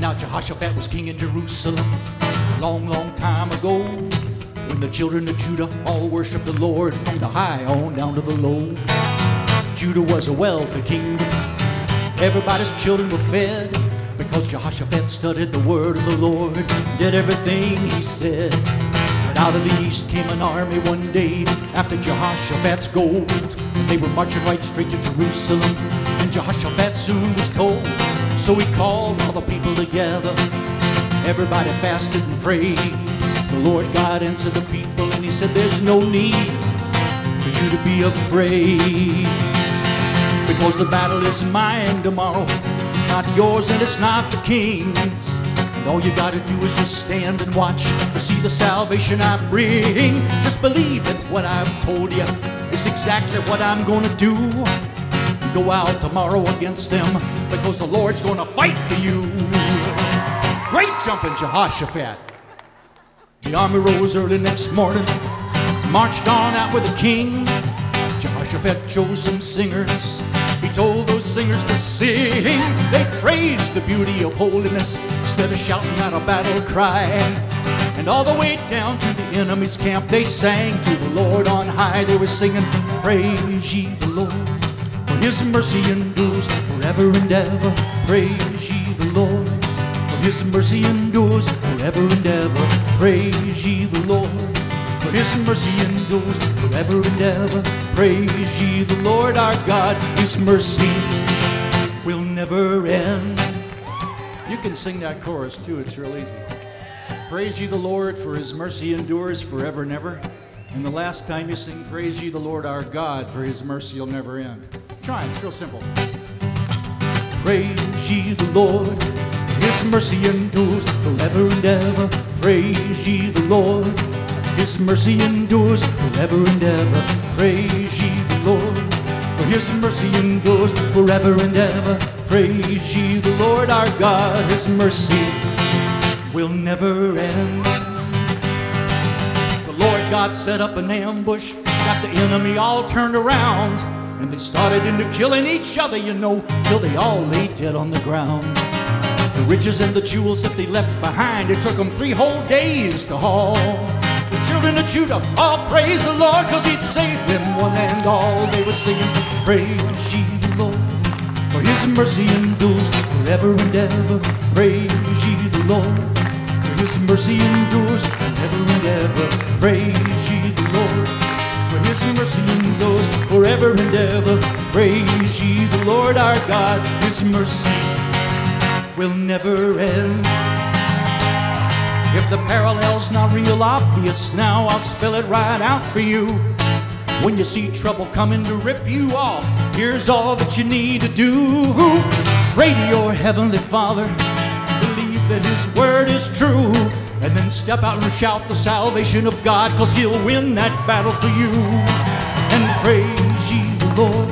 Jehoshaphat was king in Jerusalem a long, long time ago. When the children of Judah all worshiped the Lord from the high on down to the low. Judah was a wealthy kingdom. Everybody's children were fed because Jehoshaphat studied the word of the Lord, and did everything he said. And out of the east came an army one day after Jehoshaphat's gold. They were marching right straight to Jerusalem, Jehoshaphat soon was told. So he called all the people together. Everybody fasted and prayed. The Lord God answered the people, and he said, There's no need for you to be afraid. Because the battle is mine tomorrow, not yours, and it's not the king's. And all you gotta do is just stand and watch to see the salvation I bring. Just believe that what I've told you is exactly what I'm gonna do. Go out tomorrow against them because the Lord's gonna fight for you. Great jumping, Jehoshaphat. The army rose early next morning, marched on out with the king. Jehoshaphat chose some singers. He told those singers to sing. They praised the beauty of holiness instead of shouting out a battle cry. And all the way down to the enemy's camp, they sang to the Lord on high. They were singing, Praise ye the Lord, his mercy endures forever and ever. Praise ye the Lord, for his mercy endures forever and ever. Praise ye the Lord. For his mercy endures forever and ever. Praise ye the Lord our God. His mercy will never end. You can sing that chorus too, it's real easy. Praise ye the Lord, for his mercy endures forever and ever. And the last time you sing, Praise ye the Lord our God, for his mercy will never end. Try it, it's real simple. Praise ye the Lord, his mercy endures forever and ever. Praise ye the Lord, his mercy endures forever and ever. Praise ye the Lord, for his mercy endures forever and ever. Praise ye the Lord our God, his mercy will never end. God set up an ambush, got the enemy all turned around, and they started into killing each other, you know, till they all lay dead on the ground. The riches and the jewels that they left behind, it took them three whole days to haul. The children of Judah all praise the Lord, cause he'd saved them one and all. They were singing, Praise ye the Lord, for his mercy endures forever and ever. Praise ye the Lord, his mercy endures forever and ever. Praise ye the Lord, for his mercy endures forever and ever. Praise ye the Lord our God, his mercy will never end. If the parallel's not real obvious now, I'll spell it right out for you. When you see trouble coming to rip you off, here's all that you need to do. Pray to your heavenly Father, believe that His and then step out and shout the salvation of God, cause He'll win that battle for you. And praise ye the Lord,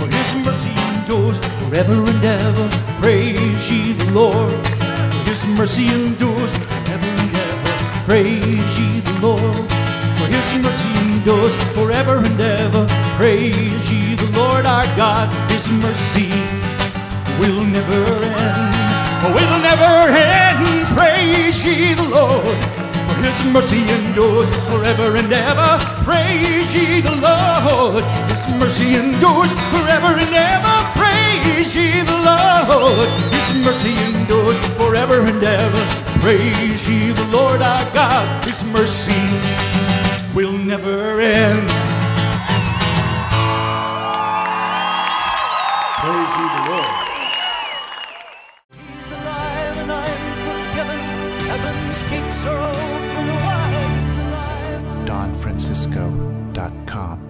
for His mercy endures forever and ever. Praise ye the Lord, for His mercy endures forever and ever. Praise ye the Lord, for His mercy endures forever and ever. Praise ye the Lord our God, His mercy Praise ye the Lord. For his mercy endures forever and ever. Praise ye the Lord. His mercy endures forever and ever. Praise ye the Lord. His mercy endures forever and ever. Praise ye the Lord our God. His mercy will never end. DonFrancisco.com.